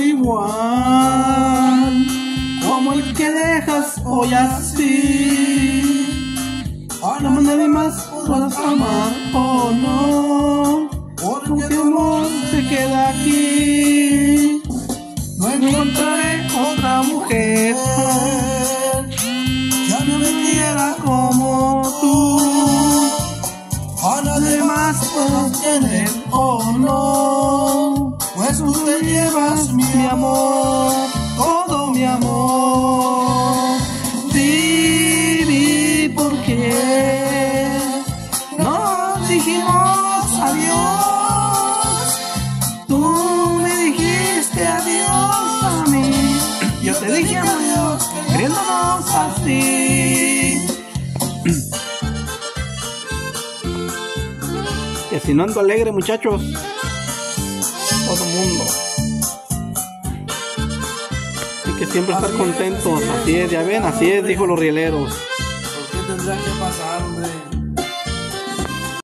igual como el que dejas hoy así. Ahora nadie más podrás amar o no, porque tu amor se queda aquí. No encontraré otra mujer que me quiera como tú. A nadie más puedo tener o no, tú te llevas mi amor, todo mi amor. Dime por qué no dijimos adiós. Tú me dijiste adiós a mí, yo te dije adiós, queriéndonos así. Que si no ando alegre, muchachos. Todo mundo. Hay que siempre estar contentos. Así es, ya ven, así es, dijo los rieleros. ¿Por qué tendrá que pasar?